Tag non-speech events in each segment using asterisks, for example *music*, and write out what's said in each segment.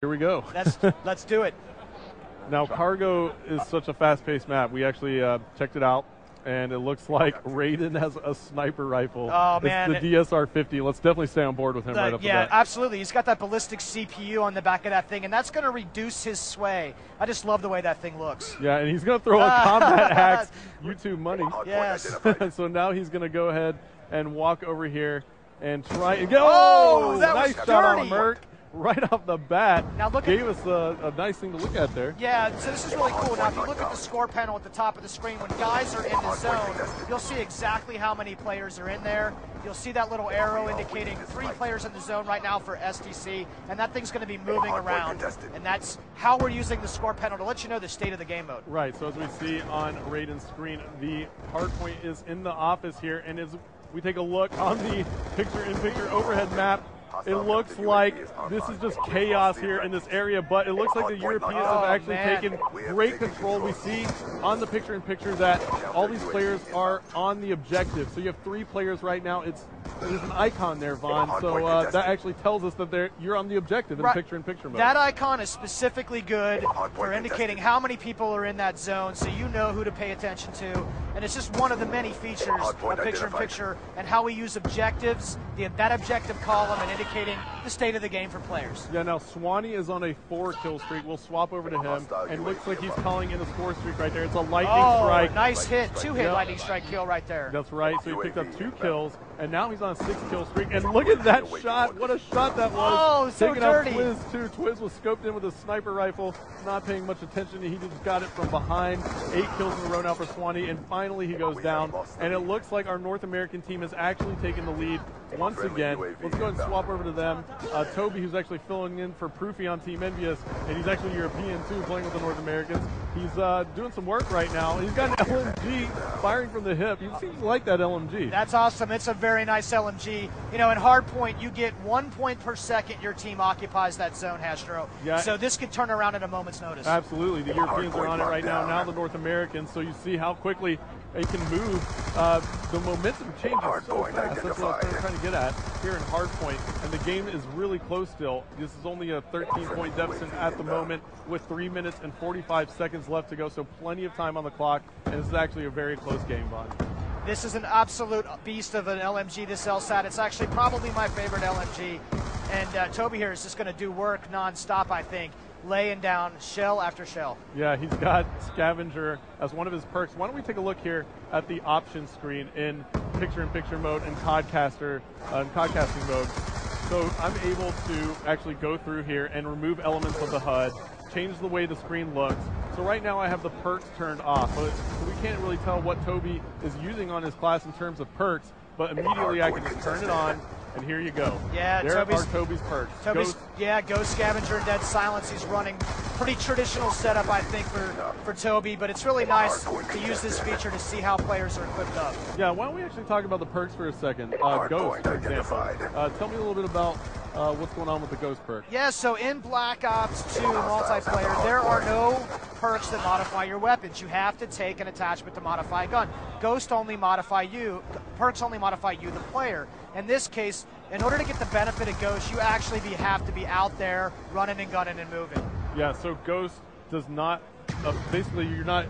Here we go. Let's let's do it. *laughs* Now, Cargo is such a fast-paced map. We actually uh, checked it out, and it looks like Raiden has a sniper rifle. Oh, man. It's the DSR-50. Let's definitely stay on board with him The- right off yeah, the absolutely. He's got that ballistic CPU on the back of that thing, and that's going to reduce his sway. I just love the way that thing looks. Yeah, and he's going to throw a *laughs* combat axe, YouTube money. Yes. *laughs* so now he's going to go ahead and walk over here and try and go. Oh, that was nice shot on. Merc *laughs* right off the bat. Now look at- Gave us a, a nice thing to look at there. Yeah, so this is really cool. Now, if you look at the score panel at the top of the screen, when guys are in the zone, you'll see exactly how many players are in there. You'll see that little arrow indicating three players in the zone right now for STC, and that thing's going to be moving around. And that's how we're using the score panel to let you know the state of the game mode. Right, so as we see on Raiden's screen, the hard point is in the office here, and as we take a look on the picture-in-picture overhead map, it looks like this is just chaos here in this area, but it looks like the Europeans have Oh, actually taken great control. We see on the picture-in-picture that all these players are on the objective. So you have three players right now. It's there's an icon there, Vaughn. So uh, that actually tells us that they're, you're on the objective in Right. picture-in-picture mode. That icon is specifically good for indicating how many people are in that zone so you know who to pay attention to. And it's just one of the many features of picture in picture and how we use objectives, the, that objective column, and indicating the state of the game for players. Yeah, now Swanee is on a four kill streak. We'll swap over to him, and looks like he's calling in a score streak right there. It's a lightning Oh, strike. nice hit. Two hit Yeah. lightning strike kill right there. That's right. So he picked up two kills, and now he's on a six kill streak. And look at that shot! What a shot that was! Oh, so Taking dirty. out Twiz too. Twiz was scoped in with a sniper rifle, not paying much attention. He just got it from behind. Eight kills in a row now for Swanee, and finally he goes down. And it looks like our North American team has actually taken the lead once again. Let's go ahead and swap over to them. Uh, Toby, who's actually filling in for Proofy on Team Envious, and he's actually European too, playing with the North Americans. He's uh, doing some work right now. He's got an LMG firing from the hip. He seems to like that LMG. That's awesome. It's a very nice LMG. You know, in hardpoint, you get one point per second your team occupies that zone, Hastro. Yeah. So this could turn around at a moment's notice. Absolutely. The Europeans are on it right now. Now the North Americans. So you see how quickly they can move. Uh, the momentum changes so fast. That's what I'm trying to get at here in hardpoint. And the game is really close still. This is only a 13-point deficit at the moment with 3 minutes and 45 seconds left to go. So plenty of time on the clock. And this is actually a very close game, Vaughn. This is an absolute beast of an LMG, this LSAT. It's actually probably my favorite LMG. And uh, Toby here is just going to do work nonstop, I think, laying down shell after shell. Yeah, he's got Scavenger as one of his perks. Why don't we take a look here at the options screen in picture-in-picture mode and Codcaster, uh, in Codcasting mode. So I'm able to actually go through here and remove elements of the HUD, change the way the screen looks. So right now I have the perks turned off, but so we can't really tell what Toby is using on his class in terms of perks, but immediately I can just turn it on, and here you go. Yeah, there Toby's- are Toby's perks. Toby's, Ghost- yeah, Ghost Scavenger and Dead Silence. He's running pretty traditional setup, I think, for, for Toby, but it's really nice to use this feature to see how players are equipped up. Yeah, why don't we actually talk about the perks for a second? Uh, Ghost, for example. Uh, tell me a little bit about uh, what's going on with the Ghost perk. Yeah, so in Black Ops 2 multiplayer, there are no perks that modify your weapons. You have to take an attachment to modify a gun. Ghost only modify you, perks only modify you, the player. In this case, in order to get the benefit of Ghost, you actually be, have to be out there running and gunning and moving. Yeah, so Ghost does not, uh, basically, you're not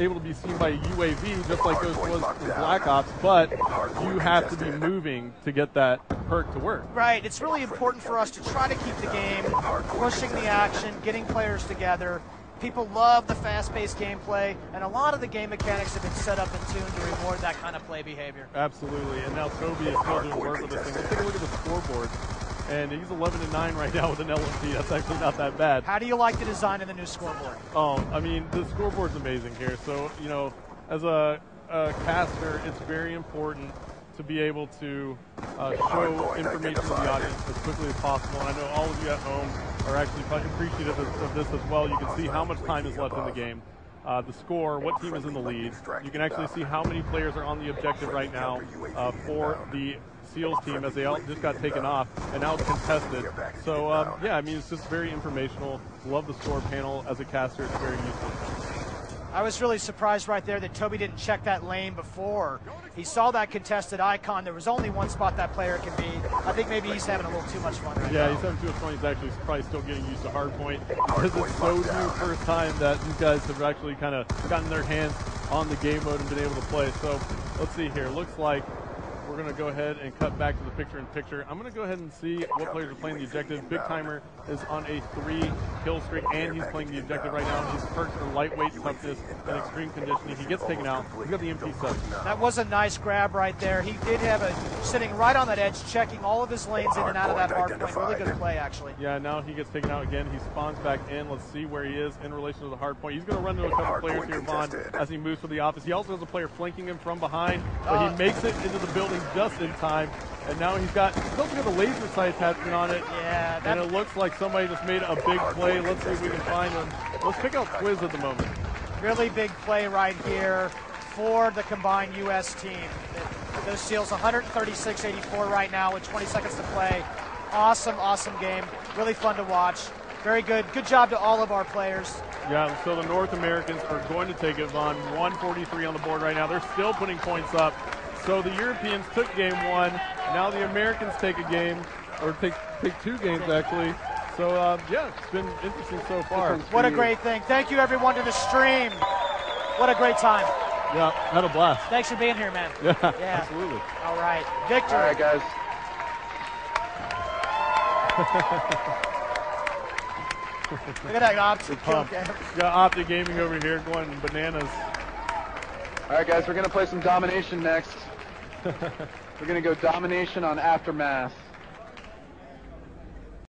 able to be seen by a UAV just like Ghost was in Black Ops, but you have to be moving to get that perk to work. Right, it's really important for us to try to keep the game pushing the action, getting players together. People love the fast-paced gameplay, and a lot of the game mechanics have been set up and tuned to reward that kind of play behavior. Absolutely, and now Toby is still doing work with this thing. Let's take a look at the scoreboard. And he's 11 and 9 right now with an LMG. That's actually not that bad. How do you like the design of the new scoreboard? Um, I mean, the scoreboard's amazing here. So, you know, as a, a caster, it's very important to be able to uh, show information to the audience as quickly as possible. And I know all of you at home are actually quite appreciative of, of this as well. You can see how much time is left in the game. Uh, the score, what team is in the lead. You can actually see how many players are on the objective right now uh, for the SEALs team as they all just got taken off and now it's contested. So, um, yeah, I mean, it's just very informational. Love the score panel as a caster. It's very useful. I was really surprised right there that Toby didn't check that lane before. He saw that contested icon. There was only one spot that player can be. I think maybe he's having a little too much fun right Yeah, now. he's having too much fun. He's actually probably still getting used to hardpoint because it's so new first time that these guys have actually kind of gotten their hands on the game mode and been able to play. So let's see here. Looks like we're going to go ahead and cut back to the picture in picture. I'm going to go ahead and see what players are playing the objective. Big Timer is on a three kill streak, and he's playing the objective right now. His perks are lightweight toughness and extreme conditioning. He gets taken out. He's got the MP7. That was a nice grab right there. He did have a sitting right on that edge, checking all of his lanes in and out of that hard point. Really good play, actually. Yeah, now he gets taken out again. He spawns back in. Let's see where he is in relation to the hard point. He's going to run into a couple players here, Vaughn, as he moves to the office. He also has a player flanking him from behind, but Uh, he makes it into the building just in time. And now he's got, also got the laser sight attachment on it. Yeah, And it looks like somebody just made a big play. Let's see if we can find him. Let's pick out Quiz at the moment. really big play right here for the combined U.S. team. Those seals 136-84 right now with 20 seconds to play. Awesome, awesome game. Really fun to watch. Very good. Good job to all of our players. Yeah, so the North Americans are going to take it, Vaughn. 143 on the board right now. They're still putting points up. So the Europeans took game one. Now the Americans take a game, or take take two games actually. So uh, yeah, it's been interesting so far. What a great thing. Thank you, everyone, to the stream. What a great time. Yeah, had a blast. Thanks for being here, man. *laughs* Yeah, Yeah. absolutely. All right. Victor. All right, guys. Look at that *laughs* optic kill Pumped. cam. Got Optic Gaming over here going bananas. All right, guys. We're gonna play some domination next. *laughs* we're gonna go domination on aftermath.